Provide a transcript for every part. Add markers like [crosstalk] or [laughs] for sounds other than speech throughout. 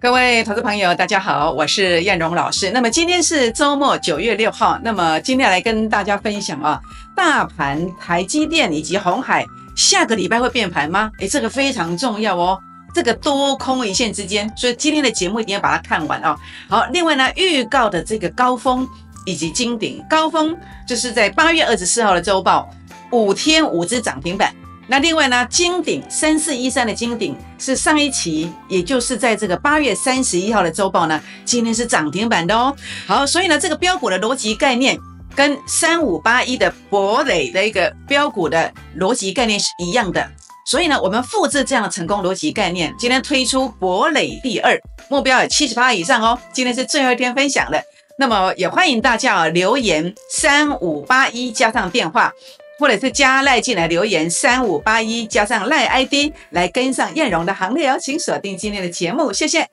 各位投资朋友，大家好，我是燕荣老师。那么今天是周末，九月六号。那么今天来跟大家分享啊，大盘台积电以及红海下个礼拜会变盘吗？诶，这个非常重要哦。这个多空一线之间，所以今天的节目一定要把它看完啊。好，另外呢，预告的这个高峰以及金顶高峰，就是在八月二十四号的周报，五天五只涨停板。那另外呢，金鼎三四一三的金鼎是上一期，也就是在这个八月三十一号的周报呢，今天是涨停板的哦。好，所以呢，这个标股的逻辑概念跟三五八一的博磊的一个标股的逻辑概念是一样的。所以呢，我们复制这样的成功逻辑概念，今天推出博磊第二，目标有七十八以上哦。今天是最后一天分享了，那么也欢迎大家留言三五八一加上电话。或者是加赖进来留言三五八一加上赖 ID 来跟上燕荣的行列哦，请锁定今天的节目，谢谢。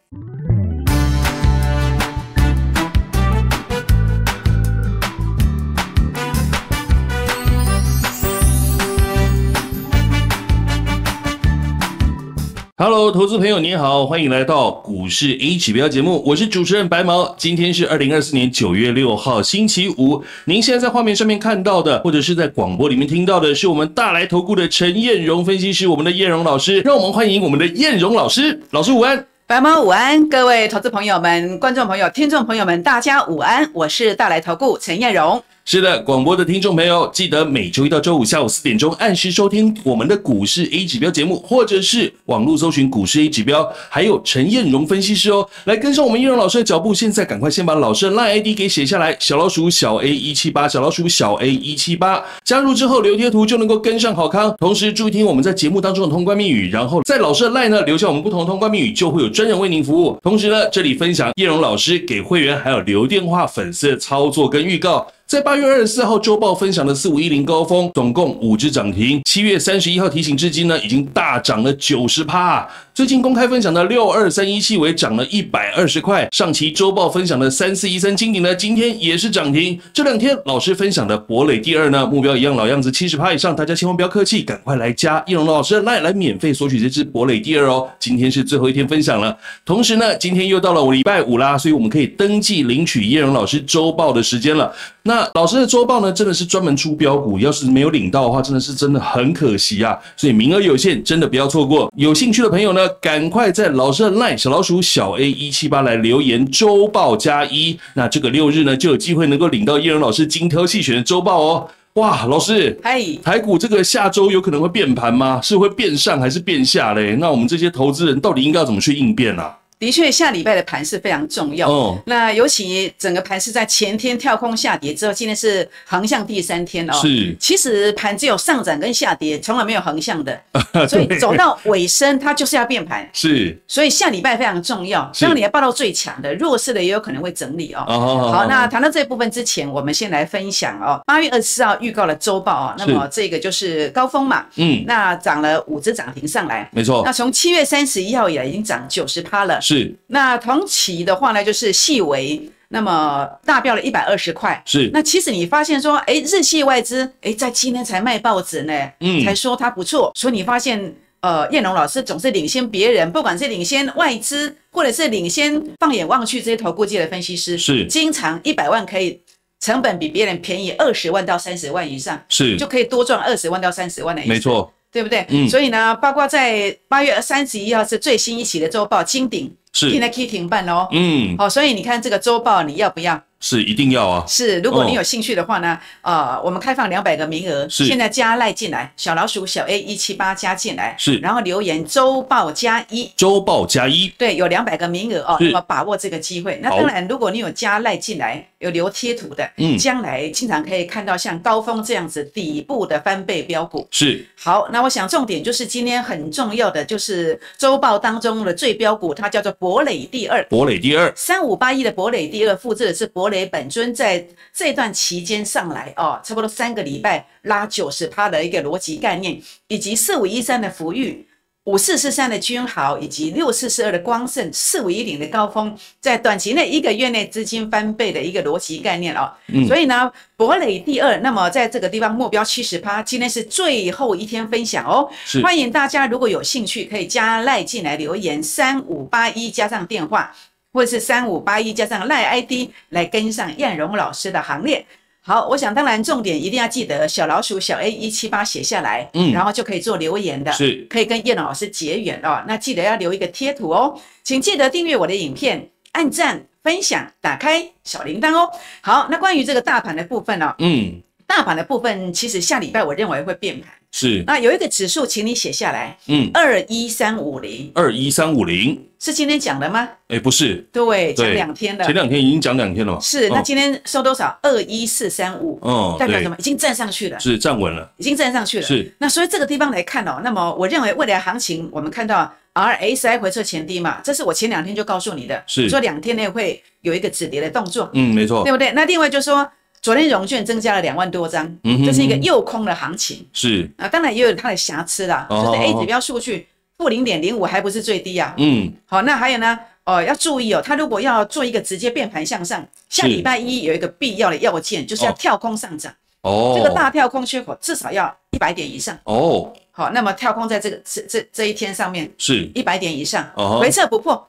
Hello，投资朋友，你好，欢迎来到股市 A 指标节目，我是主持人白毛。今天是二零二四年九月六号，星期五。您现在在画面上面看到的，或者是在广播里面听到的，是我们大来投顾的陈艳荣分析师，我们的艳荣老师。让我们欢迎我们的艳荣老师，老师午安，白毛午安，各位投资朋友们、观众朋友、听众朋友们，大家午安，我是大来投顾陈艳荣。是的，广播的听众朋友，记得每周一到周五下午四点钟按时收听我们的股市 A 指标节目，或者是网络搜寻股市 A 指标，还有陈彦荣分析师哦，来跟上我们彦荣老师的脚步。现在赶快先把老师的 LINE ID 给写下来，小老鼠小 A 一七八，小老鼠小 A 一七八，加入之后留贴图就能够跟上好康。同时注意听我们在节目当中的通关密语，然后在老师的 LINE 呢留下我们不同的通关密语，就会有专人为您服务。同时呢，这里分享彦荣老师给会员还有留电话粉丝的操作跟预告。在八月二十四号周报分享的四五一零高峰，总共五只涨停。七月三十一号提醒至今呢，已经大涨了九十趴。最近公开分享的六二三一七为涨了一百二十块，上期周报分享的三四一三金鼎呢，今天也是涨停。这两天老师分享的博磊第二呢，目标一样老样子，七十趴以上，大家千万不要客气，赶快来加易龙老师来来免费索取这支博磊第二哦。今天是最后一天分享了，同时呢，今天又到了我礼拜五啦，所以我们可以登记领取叶荣老师周报的时间了。那老师的周报呢，真的是专门出标股，要是没有领到的话，真的是真的很可惜啊。所以名额有限，真的不要错过。有兴趣的朋友呢？赶快在老师的 line 小老鼠小 A 一七八来留言周报加一，那这个六日呢就有机会能够领到叶仁老师精挑细选的周报哦。哇，老师，嗨，台股这个下周有可能会变盘吗？是会变上还是变下嘞？那我们这些投资人到底应该要怎么去应变呢？的确，下礼拜的盘是非常重要。哦，那尤其整个盘是在前天跳空下跌之后，今天是横向第三天哦。是，其实盘只有上涨跟下跌，从来没有横向的。[laughs] 所以走到尾声，它就是要变盘。是，所以下礼拜非常重要。当你要报到最强的，弱势的也有可能会整理哦。哦。好，那谈到这部分之前，我们先来分享哦。八月二十四号预告了周报啊，那么这个就是高峰嘛。嗯。那涨了五只涨停上来。没错。那从七月三十一号以来，已经涨九十趴了。是，那同期的话呢，就是细微，那么大标了一百二十块。是，那其实你发现说，哎，日系外资，哎，在今天才卖报纸呢，嗯，才说它不错。所以你发现，呃，燕龙老师总是领先别人，不管是领先外资，或者是领先放眼望去这些投顾界的分析师，是，经常一百万可以成本比别人便宜二十万到三十万以上，是，就可以多赚二十万到三十万的。没错，对不对？嗯。所以呢，包括在八月三十一号是最新一期的周报，金鼎。现在可以停办喽。嗯，好，所以你看这个周报，你要不要？是一定要啊！是，如果你有兴趣的话呢，呃，我们开放两百个名额，是。现在加赖进来，小老鼠小 A 一七八加进来，是，然后留言周报加一，周报加一，对，有两百个名额哦，那么把握这个机会。那当然，如果你有加赖进来，有留贴图的，嗯，将来经常可以看到像高峰这样子底部的翻倍标股。是，好，那我想重点就是今天很重要的就是周报当中的最标股，它叫做博磊第二，博磊第二，三五八一的博磊第二，复制的是博。雷本尊在这段期间上来哦，差不多三个礼拜拉九十趴的一个逻辑概念，以及四五一三的福裕五四四三的君豪以及六四四二的光盛，四五一零的高峰，在短期内一个月内资金翻倍的一个逻辑概念哦。嗯所以呢，博磊第二，那么在这个地方目标七十趴，今天是最后一天分享哦。是欢迎大家如果有兴趣，可以加赖进来留言三五八一加上电话，或者是三五八一加上赖 ID 来跟上燕荣老师的行列。好，我想当然重点一定要记得小老鼠小 A 一七八写下来，嗯然后就可以做留言的，是可以跟叶老师结缘哦。那记得要留一个贴图哦，请记得订阅我的影片，按赞、分享、打开小铃铛哦。好，那关于这个大盘的部分呢、哦，嗯大盘的部分其实下礼拜我认为会变盘。是。那有一个指数，请你写下来，嗯。二一三五零。二一三五零，是今天讲的吗？哎不是，对，讲对两天了。前。两天已经讲两天了嘛，是，那哦今天收多少？二一四三五，哦代表什么？已经站上去了，是站稳了，已经站上去了。是。那所以这个地方来看哦，那么我认为未来行情，我们看到 RSI 回撤前低嘛，这是我前两天就告诉你的，是。我说两天内会有一个止跌的动作，嗯没错。对，不对？那另外就是说，昨天融券增加了两万多张，嗯哼这是一个诱空的行情。是。啊，当然也有它的瑕疵啦，哦就是 A 指标数据负零点零五还不是最低啊。嗯。好，那还有呢？哦，要注意哦，它如果要做一个直接变盘向上，下是礼拜一有一个必要的要件，就是要哦跳空上涨，哦。这个大跳空缺口至少要一百点以上。哦。好，那么跳空在这个这这这一天上面是。一百点以上哦，回撤不破，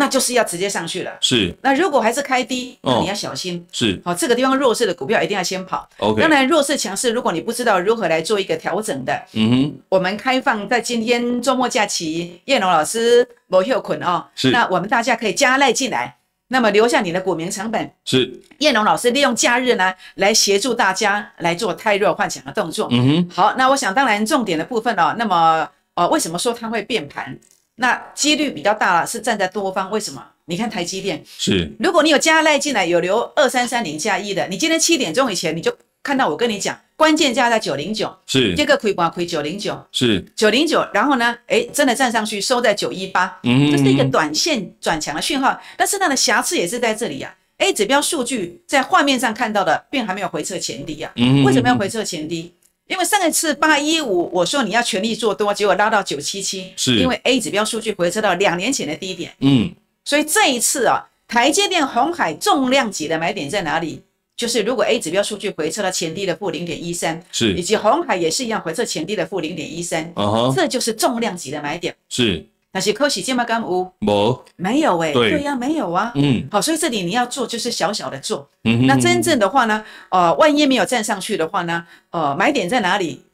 那就是要直接上去了。是。那如果还是开低，那哦你要小心。是。好，这个地方弱势的股票一定要先跑。OK，当然，弱势强势，如果你不知道如何来做一个调整的，嗯哼。我们开放在今天周末假期，叶龙老师罗秀捆哦，是。那我们大家可以加赖进来，那么留下你的股民成本，是。叶龙老师利用假日呢来协助大家来做太弱幻想的动作。嗯哼。好，那我想当然重点的部分哦，那么呃，为什么说它会变盘？那几率比较大了，是站在多方。为什么？你看台积电，是。如果你有加赖进来，有留二三三零加一的，你今天七点钟以前你就看到我跟你讲，关键价在九零九，是。这个亏不亏九零九，是。九零九，然后呢，哎，真的站上去收在九一八，嗯哼这是一个短线转强的讯号，但是它的瑕疵也是在这里呀、A 指标数据在画面上看到的，并还没有回撤前低啊。嗯哼。为什么要回撤前低？因为上一次八一五，我说你要全力做多，结果拉到九七七，是。因为 A 指标数据回撤到两年前的低点，嗯。所以这一次啊，台积电、红海重量级的买点在哪里？就是如果 A 指标数据回撤到前低的负零点一三，是。以及红海也是一样回撤前低的负零点一三，这就是重量级的买点。是但是可喜金马干无没没有哎、对呀、没有啊。嗯好，所以这里你要做就是小小的做。嗯哼那真正的话呢，呃，万一没有站上去的话呢，呃，买点在哪里？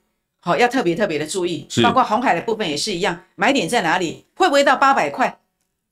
好，要特别特别的注意，包括红海的部分也是一样，买点在哪里？会不会到八百块？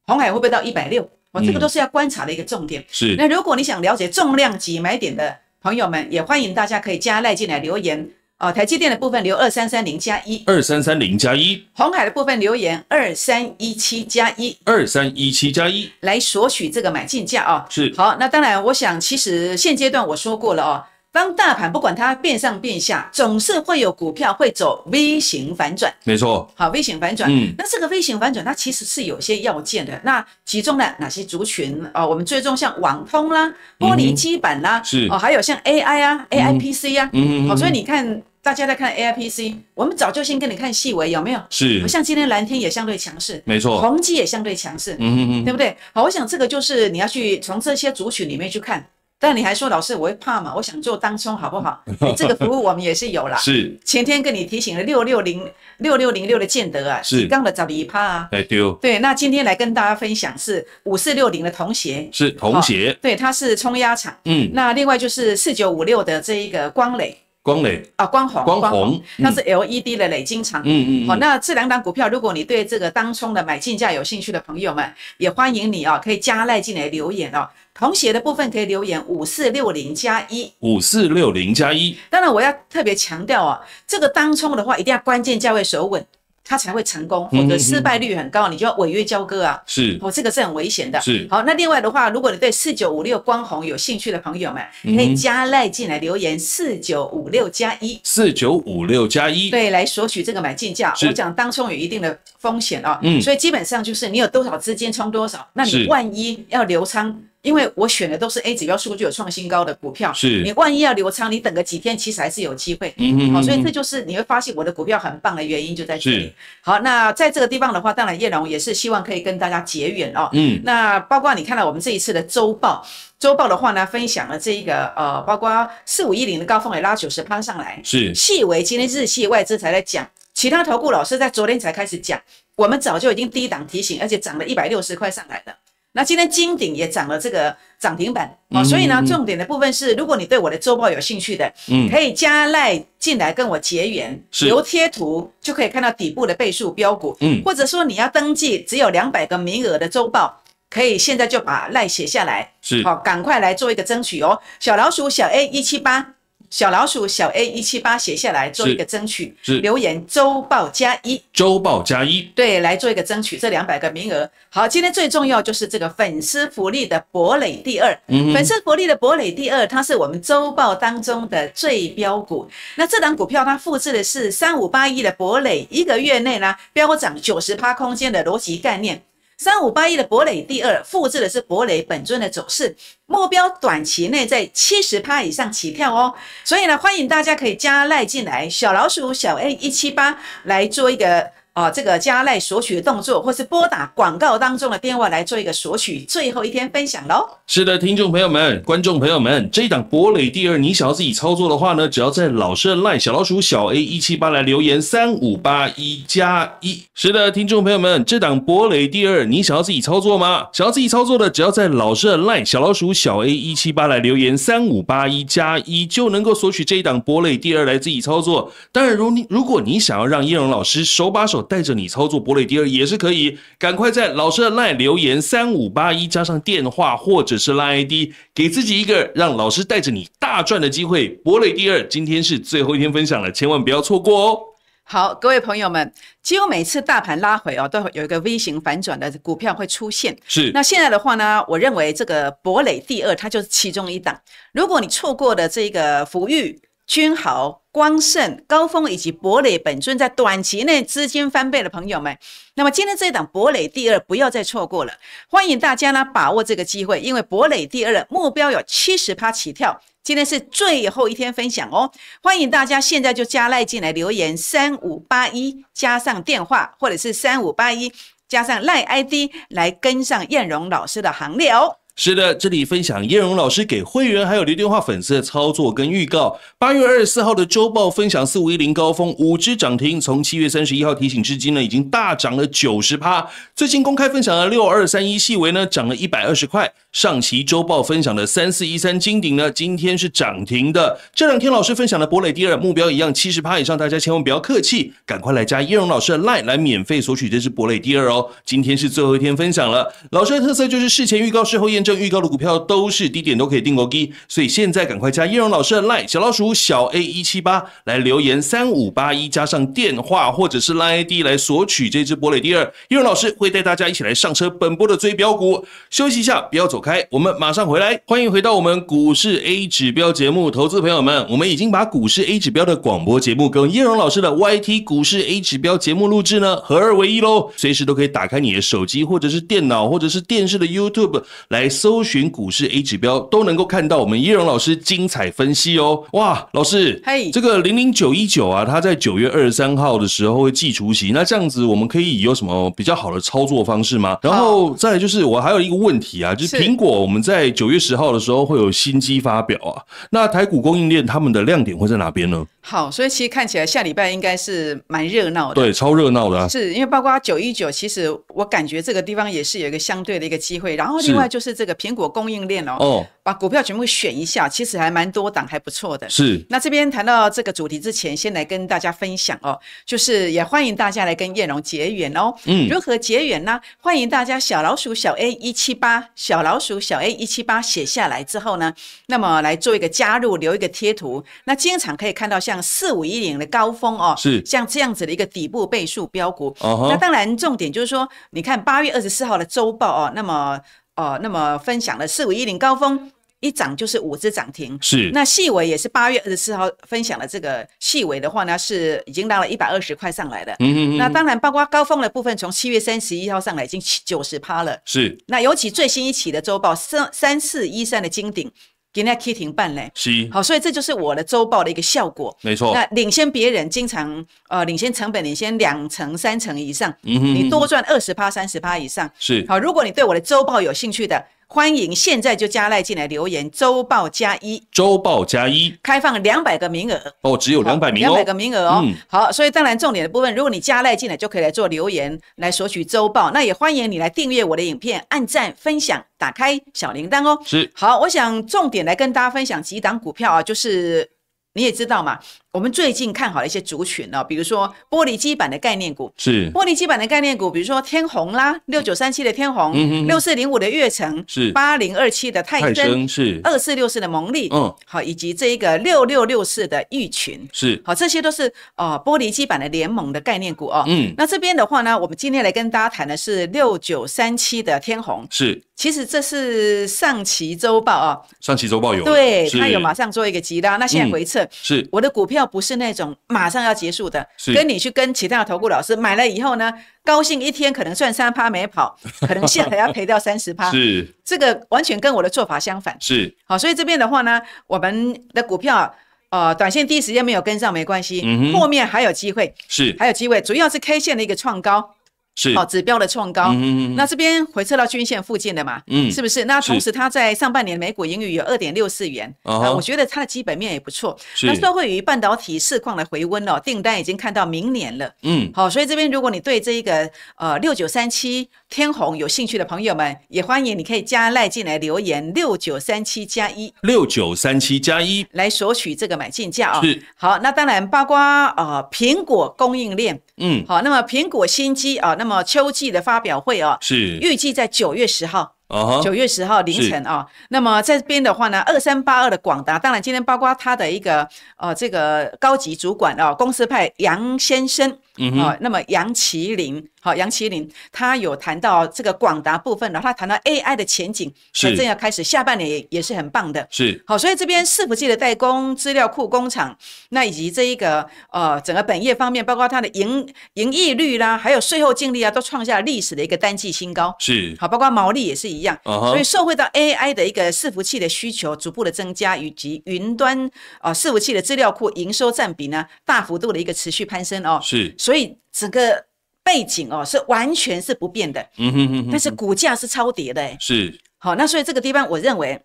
红海会不会到一百六？哦，这个嗯都是要观察的一个重点。是那如果你想了解重量级买点的朋友们，也欢迎大家可以加赖进来留言。呃，台积电的部分留二三三零加一，二三三零加一。红海的部分留言二三一七加一，二三一七加一。来索取这个买进价啊、是。好，那当然，我想其实现阶段我说过了哦，当大盘不管它变上变下，总是会有股票会走 V 型反转。没错。好，V 型反转，嗯。那这个 V 型反转它其实是有些要件的。那其中呢，哪些族群？啊、呃我们最终像网通啦、玻璃基板啦，是。哦，还有像 AI 啊、AIPC 啊，嗯好，所以你看大家在看 AIPC，我们早就先跟你看细微有没有？是像今天蓝天也相对强势，没错宏基也相对强势，嗯嗯嗯对不对？好，我想这个就是你要去从这些族群里面去看。但你还说老师我会怕嘛？我想做当冲好不好？你 [laughs] 这个服务我们也是有啦。是前天跟你提醒了六六零六六零六的建德啊，是刚的找一趴啊。哎丢对，那今天来跟大家分享是五四六零的童鞋，是童鞋对，它是冲压厂。嗯那另外就是四九五六的这一个光磊光磊啊，光红，光红，那是 LED 的累金厂。好，嗯嗯好那这两档股票，如果你对这个当冲的买进价有兴趣的朋友们，也欢迎你啊，可以加赖进来留言哦。同学的部分可以留言五四六零加一。五四六零加一当然，我要特别强调啊，这个当冲的话，一定要关键价位守稳，它才会成功，嗯否则失败率很高，你就要违约交割啊。是哦，这个是很危险的。是好，那另外的话，如果你对四九五六光弘有兴趣的朋友们，嗯可以加赖进来留言四九五六加一。四九五六加一对，来索取这个买进价。我讲当冲有一定的风险啊、嗯所以基本上就是你有多少资金冲多少，那你万一要留仓，因为我选的都是 A 指标数据有创新高的股票，是你万一要留仓，你等个几天，其实还是有机会。嗯，嗯哼哼哼所以这就是你会发现我的股票很棒的原因就在这里是。好，那在这个地方的话，当然叶龙也是希望可以跟大家结缘哦。嗯那包括你看到我们这一次的周报，周报的话呢，分享了这一个呃，包括四五一零的高峰也拉九十趴上来，是细微今天日系外资才在讲，其他投顾老师在昨天才开始讲，我们早就已经低档提醒，而且涨了一百六十块上来的。那今天金鼎也涨了这个涨停板。哦，嗯所以呢，重点的部分是，如果你对我的周报有兴趣的，嗯。可以加赖进来跟我结缘，是。留贴图就可以看到底部的倍数标股，嗯。或者说你要登记只有两百个名额的周报，可以现在就把赖写下来，是。好，赶快来做一个争取哦。小老鼠小 A 一七八，小老鼠小 A 一七八写下来做一个争取，是留言周报加一。周报加一对，来做一个争取这两百个名额。好，今天最重要就是这个粉丝福利的博磊第二，嗯粉丝福利的博磊第二，它是我们周报当中的最标股。那这档股票它复制的是三五八一的博磊，一个月内呢飙涨九十趴空间的逻辑概念。三五八一的博磊第二复制的是博磊本尊的走势，目标短期内在七十趴以上起跳哦。所以呢，欢迎大家可以加赖进来，小老鼠小 A 一七八来做一个啊、这个加赖索取的动作，或是拨打广告当中的电话来做一个索取。最后一天分享喽。是的，听众朋友们、观众朋友们，这一档博磊第二，你想要自己操作的话呢，只要在老师的 line 小老鼠小 A 一七八来留言三五八一加一。是的，听众朋友们，这档博磊第二，你想要自己操作吗？想要自己操作的，只要在老师的 line 小老鼠小 A 一七八来留言三五八一加一，就能够索取这一档博磊第二来自己操作。当然，如你如果你想要让叶荣老师手把手带着你操作博磊第二，也是可以。赶快在老师的 line 留言三五八一加上电话或者是 line ID，给自己一个让老师带着你大赚的机会。博磊第二今天是最后一天分享了，千万不要错过哦。好，各位朋友们，几乎每次大盘拉回哦，都有一个 V 型反转的股票会出现。是那现在的话呢，我认为这个博磊第二，它就是其中一档。如果你错过了这个福裕、君豪、光盛、高峰以及博磊本尊在短期内资金翻倍的朋友们，那么今天这一档博磊第二不要再错过了，欢迎大家呢把握这个机会，因为博磊第二目标有七十趴起跳。今天是最后一天分享哦，欢迎大家现在就加赖进来留言三五八一加上电话，或者是三五八一加上赖 ID 来跟上燕荣老师的行列哦。是的，这里分享叶荣老师给会员还有留电话粉丝的操作跟预告。八月二十四号的周报分享四五一零高峰五只涨停，从七月三十一号提醒至今呢，已经大涨了九十趴。最近公开分享的六二三一细微呢，涨了一百二十块。上期周报分享的三四一三金鼎呢，今天是涨停的。这两天老师分享的博磊第二目标一样，七十趴以上，大家千万不要客气，赶快来加叶荣老师的 line 来免费索取这支博磊第二哦。今天是最后一天分享了，老师的特色就是事前预告、事后验正，预告的股票都是低点都可以定勾机，所以现在赶快加叶荣老师的 line 小老鼠小 A 一七八来留言三五八一加上电话或者是 line ID 来索取这支博雷第二。叶荣老师会带大家一起来上车本波的追标股。休息一下，不要走开，我们马上回来。欢迎回到我们股市 A 指标节目，投资朋友们，我们已经把股市 A 指标的广播节目跟叶荣老师的 YT 股市 A 指标节目录制呢合二为一喽，随时都可以打开你的手机或者是电脑或者是电视的 YouTube 来搜寻股市 A 指标，都能够看到我们叶荣老师精彩分析哦。哇，老师，嘿这个零零九一九啊，它在九月二十三号的时候会寄出息，那这样子我们可以有什么比较好的操作方式吗？然后再来就是我还有一个问题啊，就是是苹果我们在九月十号的时候会有新机发表啊，那台股供应链他们的亮点会在哪边呢？好，所以其实看起来下礼拜应该是蛮热闹的。对，超热闹的啊，是因为包括九一九，其实我感觉这个地方也是有一个相对的一个机会。然后另外就是这个苹果供应链哦，哦，把股票全部选一下，其实还蛮多档，还不错的。是那这边谈到这个主题之前，先来跟大家分享哦，就是也欢迎大家来跟燕荣结缘哦。嗯如何结缘呢？欢迎大家小老鼠小 A 一七八，小老鼠小 A 一七八写下来之后呢，那么来做一个加入，留一个贴图。那经常可以看到像四五一零的高峰哦，是像这样子的一个底部倍数标股。哦哈，那当然，重点就是说，你看八月二十四号的周报哦，那么呃，那么分享了四五一零高峰一涨就是五只涨停。是，那细尾也是八月二十四号分享的这个细尾的话呢，是已经到了一百二十块上来的。嗯嗯那当然，包括高峰的部分，从七月三十一号上来已经九十趴了。是那尤其最新一期的周报三三四一三的金鼎，今天 K 停办嘞。是，好，所以这就是我的周报的一个效果。没错，那领先别人，经常呃领先成本领先两成三成以上，嗯哼你多赚二十趴三十趴以上。是好，如果你对我的周报有兴趣的，欢迎现在就加赖进来留言，周报加一，周报加一开放两百个名额。哦，只有两百名哦两百，个名额哦。嗯好，所以当然重点的部分，如果你加赖进来，就可以来做留言，来索取周报。那也欢迎你来订阅我的影片，按赞、分享、打开小铃铛哦。是好，我想重点来跟大家分享几档股票啊，就是你也知道嘛，我们最近看好的一些族群哦，比如说玻璃基板的概念股。是。玻璃基板的概念股，比如说天虹啦，六九三七的天虹，哼六四零五的悦城，是。八零二七的泰泰森，是。二四六四的蒙利，嗯。好，以及这一个六六六四的玉群，是。好，这些都是呃玻璃基板的联盟的概念股哦。嗯。那这边的话呢，我们今天来跟大家谈的是六九三七的天虹，是。其实这是上期周报哦，上期周报有。对，是。它有马上做一个急拉。那现在嗯。回撤，是。我的股票不是那种马上要结束的，跟你去跟其他的投顾老师买了以后呢，高兴一天可能赚三趴没跑，[laughs] 可能下来要赔掉三十趴，是。这个完全跟我的做法相反。是。好，所以这边的话呢，我们的股票。呃，短线第一时间没有跟上没关系，嗯后面还有机会，是。还有机会，主要是 K 线的一个创高，是哦，指标的创高。那这边回撤到均线附近的嘛，嗯是不是？那同时它在上半年每股盈余有二点六四元，啊我觉得它的基本面也不错。是那受惠于半导体市况的回温哦，订单已经看到明年了。嗯好，所以这边如果你对这一个呃六九三七天虹有兴趣的朋友们，也欢迎你可以加赖进来留言六九三七加一。六九三七加一来索取这个买进价啊、是好，那当然包括呃苹果供应链，嗯好，那么苹果新机啊、那么秋季的发表会啊、是。预计在九月十号，九月十号凌晨啊、那么在这边的话呢，二三八二的广达，当然今天包括他的一个呃这个高级主管啊、公司派杨先生。嗯啊、那么杨麒麟，好、杨麒麟他有谈到这个广达部分然后，他谈到 AI 的前景，是。正要开始，下半年也也是很棒的。是。好，所以这边伺服器的代工、资料库工厂，那以及这一个呃整个本业方面，包括它的盈盈利率啦，还有税后净利啊，都创下历史的一个单季新高。是。好，包括毛利也是一样，所以受惠到 AI 的一个伺服器的需求逐步的增加，以及云端啊、呃、伺服器的资料库营收占比呢大幅度的一个持续攀升哦，是。所以整个背景哦是完全是不变的，嗯哼哼哼。但是股价是超跌的欸。是。好，那所以这个地方我认为。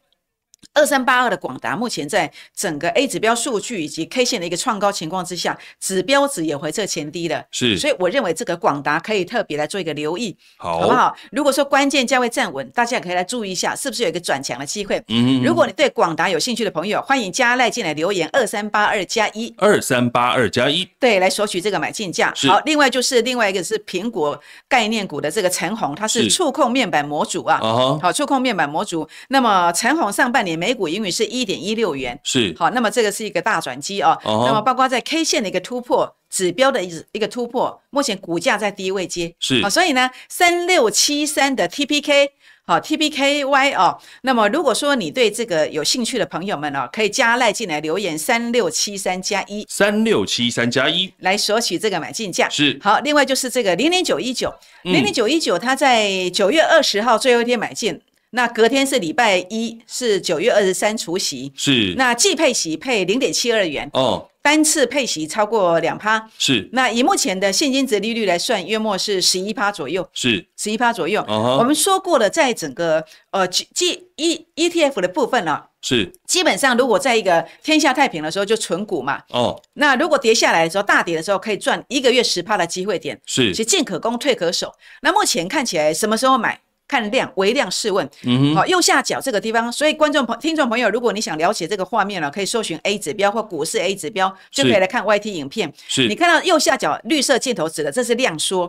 二三八二的广达目前在整个 A 指标数据以及 K 线的一个创高情况之下，指标值也回撤前低了，是所以我认为这个广达可以特别来做一个留意，好好不好？如果说关键价位站稳，大家也可以来注意一下，是不是有一个转强的机会？嗯哼如果你对广达有兴趣的朋友，欢迎加赖进来留言二三八二加一，二三八二加一对，来索取这个买进价。好，另外就是另外一个是苹果概念股的这个陈红，它是是触控面板模组啊。好，触控面板模组，那么陈红上半年每股盈余是一点一六元，是好，那么这个是一个大转机哦。哦那么包括在 K 线的一个突破，指标的一一个突破，目前股价在低位接，是好，所以呢，三六七三的 TPK。好，TPKY 哦，那么如果说你对这个有兴趣的朋友们哦，可以加赖进来留言三六七三加一三六七三加一来索取这个买进价。是好，另外就是这个零零九一九，零零九一九，它在九月二十号最后一天买进，那隔天是礼拜一，是九月二十三除夕，是。那季配息配零点七二元，哦。单次配息超过两趴。是。那以目前的现金值利率来算，约莫是十一趴左右，是。十一趴左右。我们说过了，在整个呃 G G E ETF 的部分呢、是。基本上如果在一个天下太平的时候就存股嘛，哦。那如果跌下来的时候，大跌的时候可以赚一个月十趴的机会点，是。其实进可攻退可守。那目前看起来什么时候买？看量，微量试问。好，右下角这个地方，所以观众朋、听众朋友，如果你想了解这个画面了，可以搜寻 A 指标或股市 A 指标，就可以来看 YT 影片。是你看到右下角绿色箭头指的，这是量缩。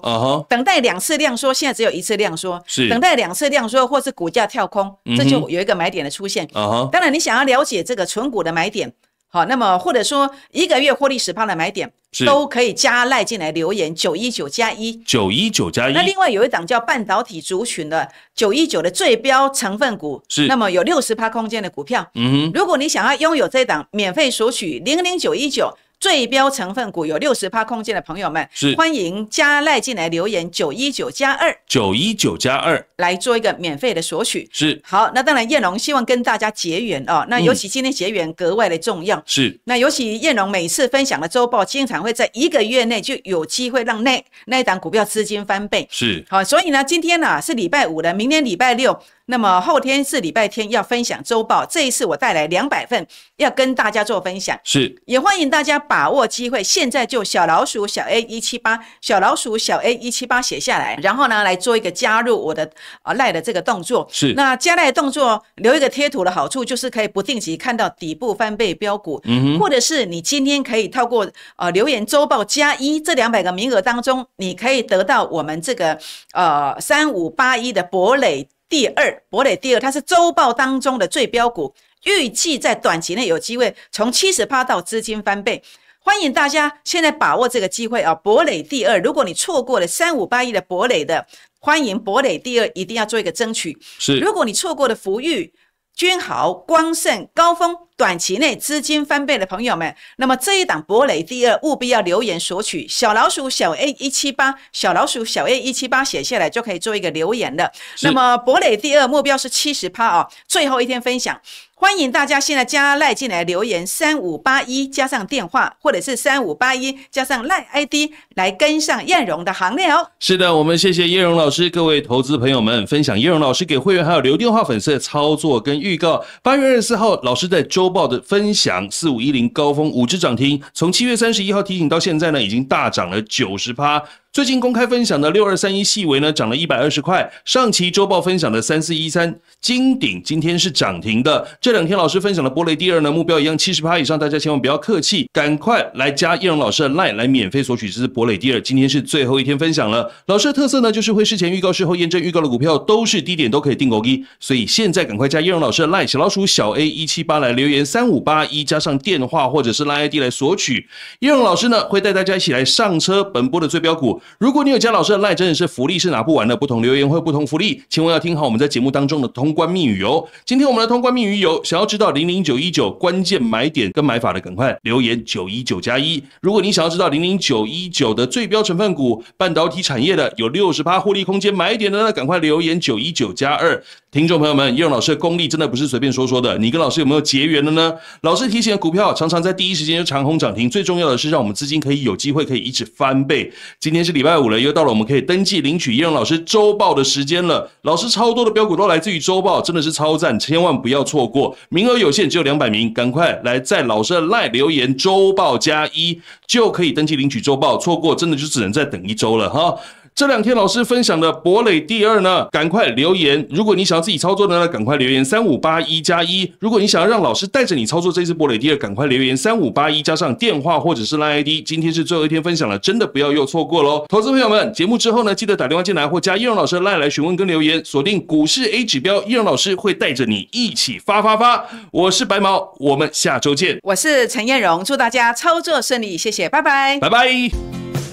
等待两次量缩，现在只有一次量缩。是等待两次量缩，或是股价跳空，这就有一个买点的出现。当然，你想要了解这个纯股的买点，好，那么或者说一个月获利十趴的买点，都可以加赖进来留言九一九加一。九一九加一那，另外有一档叫半导体族群的九一九的最标成分股，是那么有六十趴空间的股票。嗯哼，如果你想要拥有这档免费索取零零九一九最标成分股有六十趴空间的朋友们，是欢迎加赖进来留言九一九加二九一九加二来做一个免费的索取。是好，那当然燕龙希望跟大家结缘哦，那尤其今天结缘格外的重要。是那尤其燕龙每次分享的周报，经常会在一个月内就有机会让那那一档股票资金翻倍。是好，所以呢，今天呢、是礼拜五的，明天礼拜六，那么后天是礼拜天要分享周报。这一次我带来两百份，要跟大家做分享，是也欢迎大家把握机会，现在就小老鼠小 A 一七八，小老鼠小 A 一七八写下来，然后呢来做一个加入我的啊赖的这个动作。是那加赖的动作留一个贴图的好处就是可以不定期看到底部翻倍标股，嗯哼或者是你今天可以透过呃留言周报加一这两百个名额当中，你可以得到我们这个呃三五八一的博磊第二，博磊第二它是周报当中的最标股，预计在短期内有机会从七十趴到资金翻倍。欢迎大家现在把握这个机会啊！博磊第二，如果你错过了三五八一的博磊的，欢迎博磊第二一定要做一个争取。是如果你错过了福裕、君豪、光盛、高峰，短期内资金翻倍的朋友们，那么这一档博磊第二务必要留言索取小老鼠小 A 一七八，小老鼠小 A 一七八写下来就可以做一个留言了。那么博磊第二目标是七十趴哦，最后一天分享。欢迎大家现在加赖进来留言三五八一加上电话，或者是三五八一加上赖 ID 来跟上燕荣的行列哦。是的，我们谢谢叶荣老师，各位投资朋友们分享叶荣老师给会员还有留电话粉丝的操作跟预告。八月二十四号，老师在周报的分享，四五一零高峰五只涨停，从七月三十一号提醒到现在呢，已经大涨了九十趴。最近公开分享的六二三一细微呢，涨了一百二十块。上期周报分享的三四一三金鼎今天是涨停的。这两天老师分享的波雷第二呢，目标一样七十趴以上，大家千万不要客气，赶快来加叶荣老师的 line 来免费索取这是博雷第二。今天是最后一天分享了。老师的特色呢，就是会事前预告、事后验证，预告的股票都是低点都可以定狗一，所以现在赶快加叶荣老师的 line 小老鼠小 A 一七八来留言三五八一加上电话或者是 line ID 来索取。叶荣老师呢会带大家一起来上车本波的最标股。如果你有加老师的赖真的是福利是拿不完的，不同留言会不同福利，千万要听好我们在节目当中的通关密语哦。今天我们的通关密语有：想要知道零零九一九关键买点跟买法的，赶快留言九一九加一。如果你想要知道零零九一九的最标成分股半导体产业的有六十趴获利空间买点的呢，赶快留言九一九加二。听众朋友们，叶荣老师的功力真的不是随便说说的，你跟老师有没有结缘了呢？老师提醒股票常常在第一时间就长虹涨停，最重要的是让我们资金可以有机会可以一直翻倍。今天是礼拜五了，又到了我们可以登记领取叶荣老师周报的时间了。老师超多的标股都来自于周报，真的是超赞，千万不要错过，名额有限，只有两百名，赶快来在老师的 line 留言周报加一，就可以登记领取周报，错过真的就只能再等一周了哈。这两天老师分享的博磊第二呢，赶快留言。如果你想要自己操作的呢，赶快留言三五八一加一。如果你想要让老师带着你操作这次博磊第二，赶快留言三五八一加上电话或者是 line ID。今天是最后一天分享了，真的不要又错过喽！投资朋友们，节目之后呢，记得打电话进来或加叶荣老师的 line 来询问跟留言，锁定股市 A 指标，叶荣老师会带着你一起发发发。我是白毛，我们下周见，我是陈燕荣，祝大家操作顺利，谢谢，拜拜。拜拜。